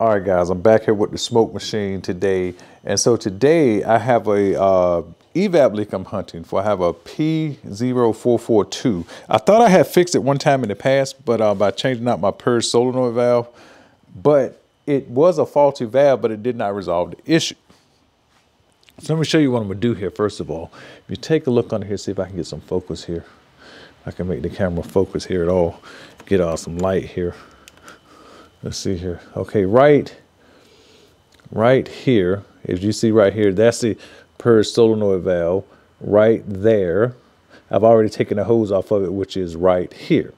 All right, guys, I'm back here with the smoke machine today. And so today I have a uh, evap leak I'm hunting for. I have a P0442. I thought I had fixed it one time in the past, but uh, by changing out my purge solenoid valve, but it was a faulty valve, but it did not resolve the issue. So let me show you what I'm gonna do here, first of all. If you take a look under here, see if I can get some focus here. I can make the camera focus here at all. Get uh, some light here. Let's see here. Okay, right, right here, if you see right here, that's the purge solenoid valve right there. I've already taken the hose off of it, which is right here.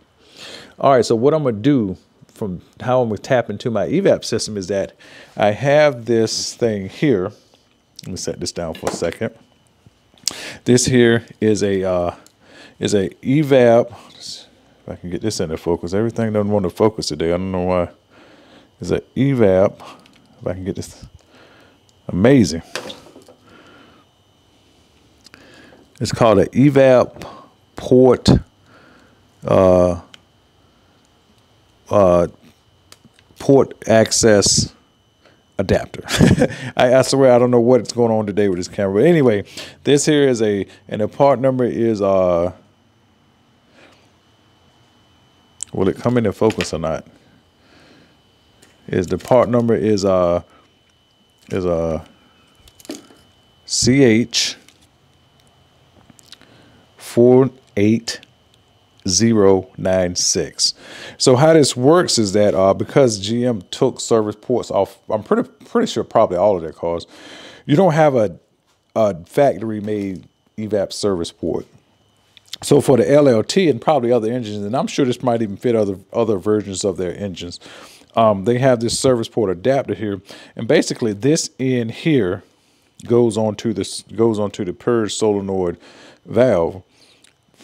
All right, so what I'm gonna do from how I'm gonna tap into my evap system is that I have this thing here. Let me set this down for a second. This here is a uh, is a evap. If I can get this into focus, everything doesn't want to focus today. I don't know why is an evap. If I can get this, amazing. It's called an evap port uh, uh, port access adapter. I, I, swear I don't know what's going on today with this camera. But anyway, this here is a and the part number is uh will it come into focus or not? Is the part number is uh is a uh, CH four eight zero nine six. So how this works is that uh, because GM took service ports off, I'm pretty pretty sure probably all of their cars, you don't have a, a factory made evap service port. So for the LLT and probably other engines, and I'm sure this might even fit other other versions of their engines um, they have this service port adapter here, and basically this in here goes onto this goes onto the purge solenoid valve.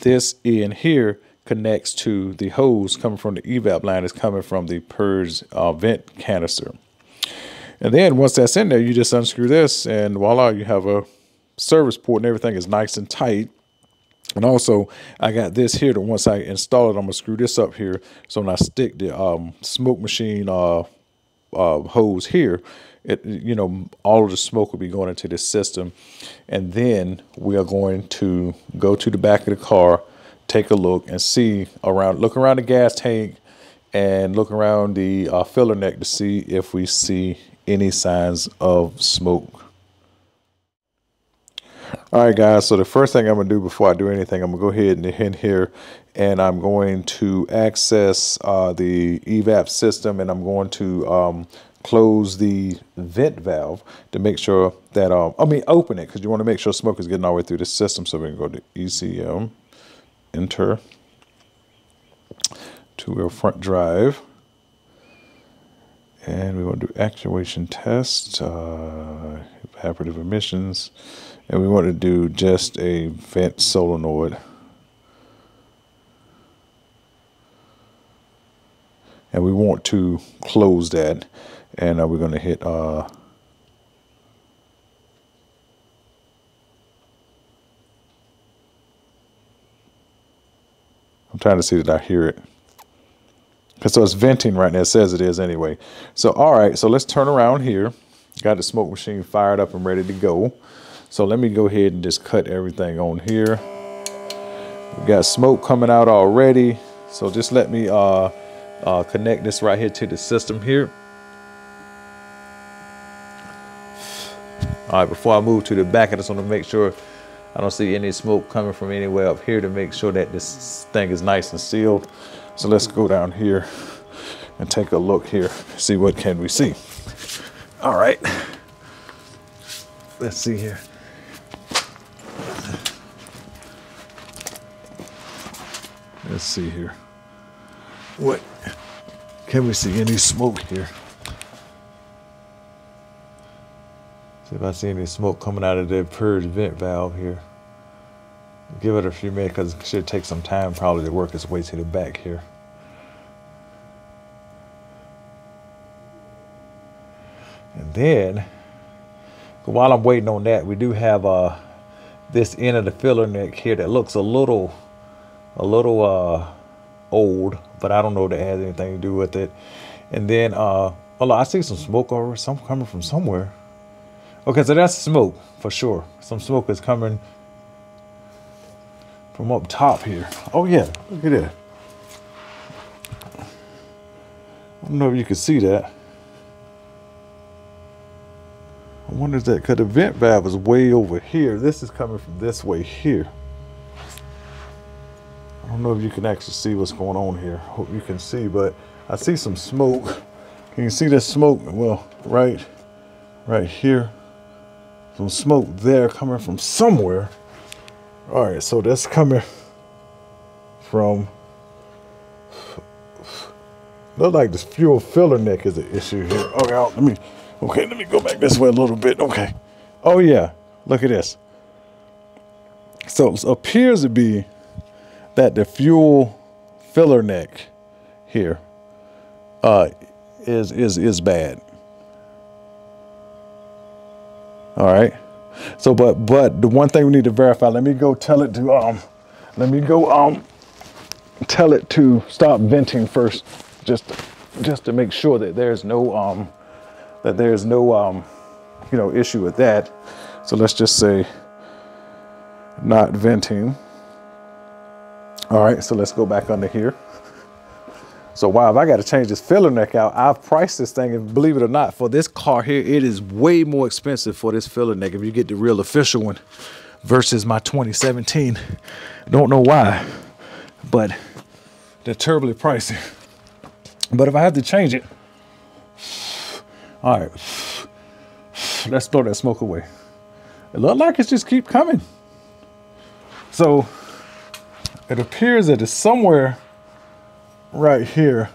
This in here connects to the hose coming from the evap line is coming from the purge uh, vent canister. And then once that's in there, you just unscrew this and voila, you have a service port and everything is nice and tight. And also, I got this here that once I install it, I'm gonna screw this up here. So when I stick the um, smoke machine uh, uh, hose here, it you know all of the smoke will be going into this system, and then we are going to go to the back of the car, take a look and see around, look around the gas tank, and look around the uh, filler neck to see if we see any signs of smoke all right, guys, so the first thing I'm going to do before I do anything, I'm going to go ahead and hit here and I'm going to access uh, the evap system and I'm going to um, close the vent valve to make sure that, um, I mean, open it because you want to make sure smoke is getting all the way through the system. So we can go to ECM, enter to our front drive. And we want to do actuation test, uh, evaporative emissions and we want to do just a vent solenoid. And we want to close that and uh, we're going to hit uh, I'm trying to see that I hear it. Because so it's venting right now. It says it is anyway. So, all right. So let's turn around here. Got the smoke machine fired up and ready to go. So let me go ahead and just cut everything on here. We got smoke coming out already. So just let me uh, uh, connect this right here to the system here. All right, before I move to the back, I just want to make sure I don't see any smoke coming from anywhere up here to make sure that this thing is nice and sealed. So let's go down here and take a look here, see what can we see. All right, let's see here. Let's see here. What? Can we see any smoke here? See if I see any smoke coming out of the purge vent valve here. Give it a few minutes because it should take some time probably to work its way to the back here. Then, while I'm waiting on that, we do have uh, this end of the filler neck here that looks a little a little uh, old, but I don't know if it has anything to do with it. And then uh, Oh, I see some smoke over. Some coming from somewhere. Okay, so that's smoke for sure. Some smoke is coming from up top here. Oh yeah, look at that. I don't know if you can see that. I wonder if that because the vent valve is way over here. This is coming from this way here. I don't know if you can actually see what's going on here. Hope you can see, but I see some smoke. Can you see the smoke? Well, right, right here. Some smoke there coming from somewhere. All right, so that's coming from Look like this fuel filler neck is an issue here. Okay, let me okay, let me go back this way a little bit. Okay. Oh yeah, look at this. So it appears to be that the fuel filler neck here uh, is is is bad. All right. So, but but the one thing we need to verify. Let me go tell it to um. Let me go um. Tell it to stop venting first just just to make sure that there's no um, that there's no um, you know issue with that. So let's just say not venting. All right, so let's go back under here. So wow, if I got to change this filler neck out, I've priced this thing, and believe it or not, for this car here, it is way more expensive for this filler neck if you get the real official one versus my 2017. Don't know why, but they're terribly pricey. But if I have to change it, all right, let's blow that smoke away. It looks like it's just keep coming. So it appears that it's somewhere right here.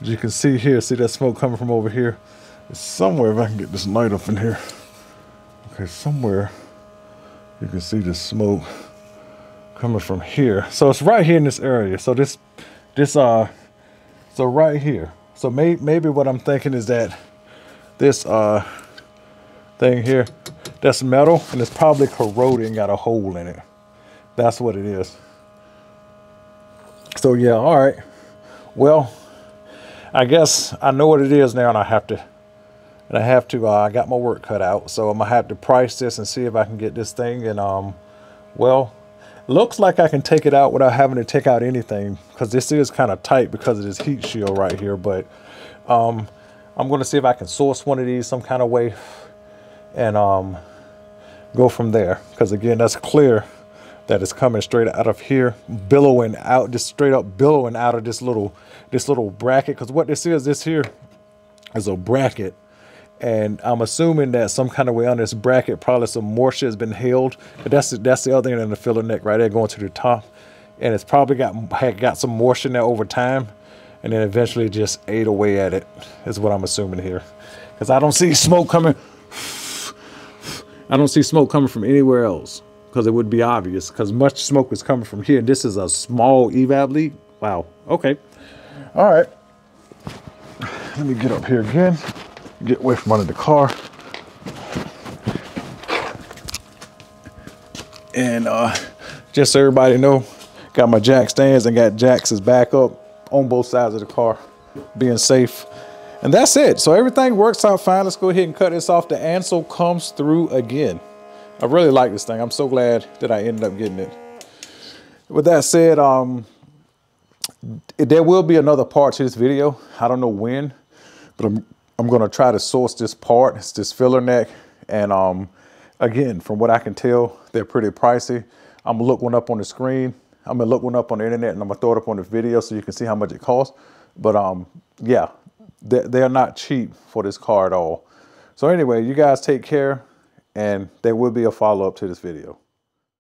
As you can see here, see that smoke coming from over here. It's somewhere, if I can get this light up in here. Okay, somewhere you can see the smoke coming from here. So it's right here in this area. So this, this, uh, so right here. So may, maybe what I'm thinking is that this uh, thing here, that's metal and it's probably corroding, got a hole in it. That's what it is. So yeah, all right. Well, I guess I know what it is now and I have to, and I have to, uh, I got my work cut out. So I'm gonna have to price this and see if I can get this thing and um, well, Looks like I can take it out without having to take out anything because this is kind of tight because of this heat shield right here. But um, I'm going to see if I can source one of these some kind of way and um, go from there. Because again, that's clear that it's coming straight out of here, billowing out, just straight up billowing out of this little, this little bracket. Because what this is, this here is a bracket and I'm assuming that some kind of way on this bracket, probably some moisture has been held. But that's that's the other thing in the filler neck right there going to the top, and it's probably got had got some moisture in there over time, and then eventually just ate away at it. Is what I'm assuming here, because I don't see smoke coming. I don't see smoke coming from anywhere else because it would be obvious because much smoke is coming from here. This is a small evap leak. Wow. Okay. All right. Let me get up here again get away from under the car. And uh, just so everybody know, got my jack stands and got jacks back backup on both sides of the car, being safe. And that's it. So everything works out fine. Let's go ahead and cut this off. The Ancel comes through again. I really like this thing. I'm so glad that I ended up getting it. With that said, um, there will be another part to this video. I don't know when, but I'm I'm gonna try to source this part, it's this filler neck. And um, again, from what I can tell, they're pretty pricey. I'm gonna look one up on the screen. I'm gonna look one up on the internet and I'm gonna throw it up on the video so you can see how much it costs. But um, yeah, they're, they're not cheap for this car at all. So anyway, you guys take care and there will be a follow up to this video.